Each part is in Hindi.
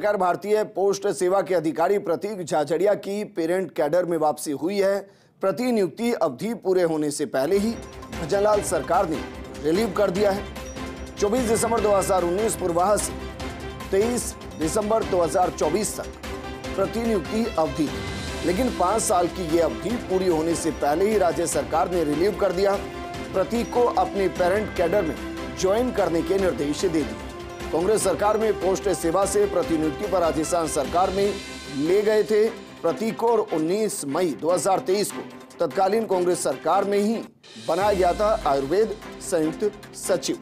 सरकार भारतीय पोस्ट सेवा के अधिकारी प्रतीक झाझड़िया की पेरेंट कैडर में वापसी हुई है। प्रतिनियुक्ति अवधि पूरे होने से पहले ही भजनलाल सरकार ने रिलीव कर दिया है। 24 दिसंबर 2019 पूर्वाह से 23 दिसंबर 2024 तक प्रतिनियुक्ति अवधि। लेकिन पाँच साल की यह अवधि पूरी होने से पहले ही राज्य सरकार ने रिलीव कर दिया। प्रतीक को अपने पेरेंट कैडर में ज्वाइन करने के निर्देश दे दिए। कांग्रेस सरकार में पोस्ट सेवा से प्रतिनियुक्ति पर राजस्थान सरकार में ले गए थे। प्रतीक और 19 मई 2023 को तत्कालीन कांग्रेस सरकार में ही बनाया गया था आयुर्वेद संयुक्त सचिव।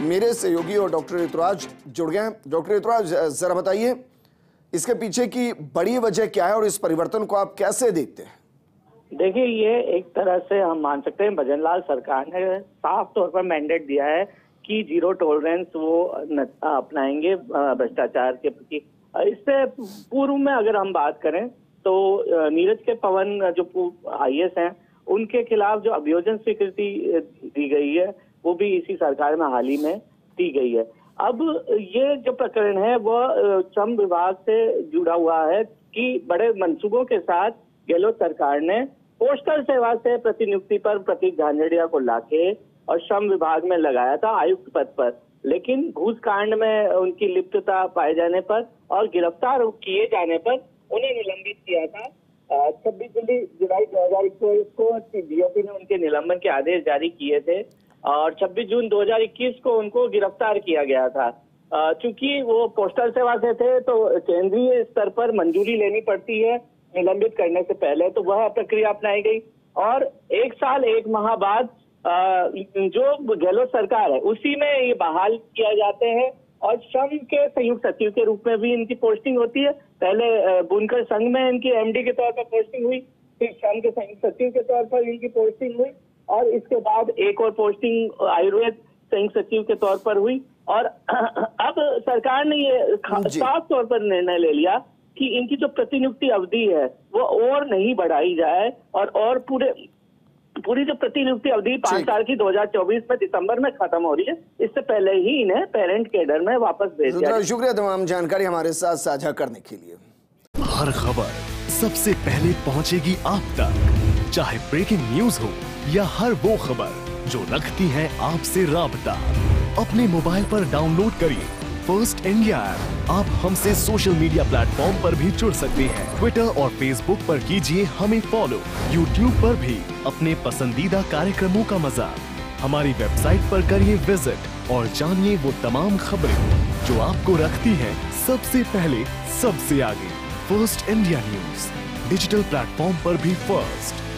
मेरे सहयोगी और डॉक्टर ऋतुराज जुड़ गए डॉक्टर ऋतुराज, जरा बताइए, इसके पीछे की बड़ी वजह क्या है और इस परिवर्तन को आप कैसे देखते हैं? देखिए, ये एक तरह से हम मान सकते हैं, भजनलाल सरकार ने साफ़ तौर पर मैंडेट दिया है कि ज़ीरो टॉलरेंस वो अपनाएँगे भ्रष्टाचार के प्रति। इससे पूर्व में अगर हम बात करें तो नीरज के पवन जो आई हैं, उनके खिलाफ जो अभियोजन स्वीकृति दी गई है, वो भी इसी सरकार में हाल ही में दी गई है। अब ये जो प्रकरण है वह श्रम विभाग से जुड़ा हुआ है कि बड़े मंसूबों के साथ गहलोत सरकार ने पोस्टल सेवा से प्रतिनियुक्ति पर प्रतीक झांझड़िया को लाके और श्रम विभाग में लगाया था आयुक्त पद पर। लेकिन घूस कांड में उनकी लिप्तता पाए जाने पर और गिरफ़्तार किए जाने पर उन्हें निलंबित किया था। छब्बीस जुलाई दो हज़ार इक्कीस को बीओपी ने उनके निलंबन के आदेश जारी किए थे और 26 जून 2021 को उनको गिरफ़्तार किया गया था। चूँकि वो पोस्टल सेवा से थे तो केंद्रीय स्तर पर मंजूरी लेनी पड़ती है निलंबित करने से पहले तो वह प्रक्रिया अपनाई गई। और एक साल, एक माह बाद जो गहलोत सरकार है उसी में ये बहाल किया जाते हैं और श्रम के संयुक्त सचिव के रूप में भी इनकी पोस्टिंग होती है। पहले बुनकर संघ में इनकी एमडी के तौर पर पोस्टिंग हुई फिर श्रम के संयुक्त सचिव के तौर पर इनकी पोस्टिंग हुई और इसके बाद एक और पोस्टिंग आयुर्वेद संयुक्त सचिव के तौर पर हुई। और अब सरकार ने ये साफ़ तौर पर निर्णय ले लिया कि इनकी जो प्रतिनियुक्ति अवधि है वो और नहीं बढ़ाई जाए और और पूरे पूरी जो प्रतिनियुक्ति अवधि पाँच साल की 2024 में दिसंबर में खत्म हो रही है इससे पहले ही इन्हें पेरेंट केडर में वापस भेज दिया शुक्रिया तमाम जानकारी हमारे साथ साझा करने के लिए। हर खबर सबसे पहले पहुंचेगी आप तक। चाहे ब्रेकिंग न्यूज़ हो या हर वो खबर जो रखती है आपसे राबता अपने मोबाइल पर डाउनलोड करिए फ़र्स्ट इंडिया ऐप आप हमसे सोशल मीडिया प्लेटफॉर्म पर भी जुड़ सकते हैं। ट्विटर और फेसबुक पर कीजिए हमें फॉलो यूट्यूब पर भी अपने पसंदीदा कार्यक्रमों का मज़ा। हमारी वेबसाइट पर करिए विज़िट और जानिए वो तमाम खबरें जो आपको रखती हैं सबसे पहले, सबसे आगे। First India news digital platform पर भी फ़र्स्ट